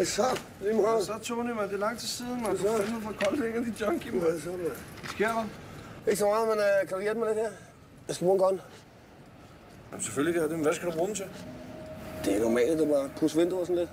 Hvad så? Lige meget. Så Tony, man, det er lang tid siden, man. Du så? er fandme for koldt længere, de junkie, man. Hvad så, man? Hvad sker der? Ikke så meget, men uh, kan du hjælpe mig lidt her? Jeg skal bruge en gun. Jamen, selvfølgelig kan jeg det, men hvad skal du bruge den til? Det er normalt, at du bare pusse vinduer sådan lidt.